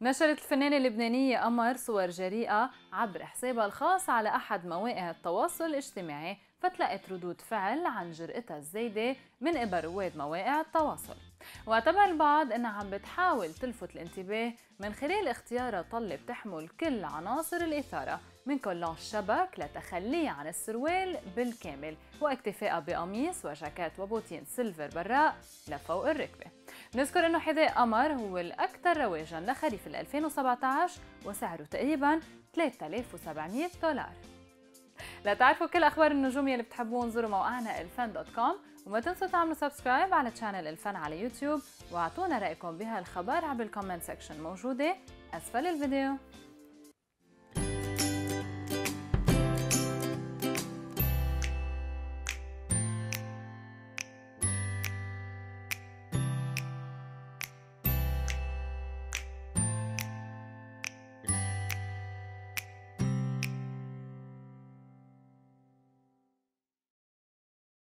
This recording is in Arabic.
نشرت الفنانة اللبنانية قمر صور جريئة عبر حسابها الخاص على أحد مواقع التواصل الاجتماعي فتلقت ردود فعل عن جرأتها الزايدة من قبل رواد مواقع التواصل. واعتبر البعض إنها عم بتحاول تلفت الانتباه من خلال اختيارها طلة بتحمل كل عناصر الإثارة من كولون شبك لتخليه عن السروال بالكامل واكتفائها بقميص وجاكيت وبوتين سيلفر براء لفوق الركبة. نذكر إنه حذاء قمر هو الأكثر رواجا لخريف 2017 وسعره تقريبا 3700 دولار. لتعرفوا كل أخبار النجوم يلي بتحبون زوروا موقعنا الفن dot com. وما تنسوا تعملوا subscribe على channel الفن على يوتيوب واعطونا رأيكم بهالخبر عبر ال comment section موجودة. أسفل الفيديو.